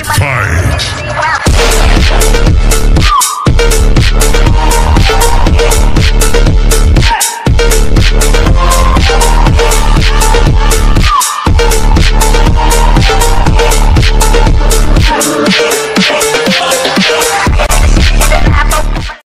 Fight!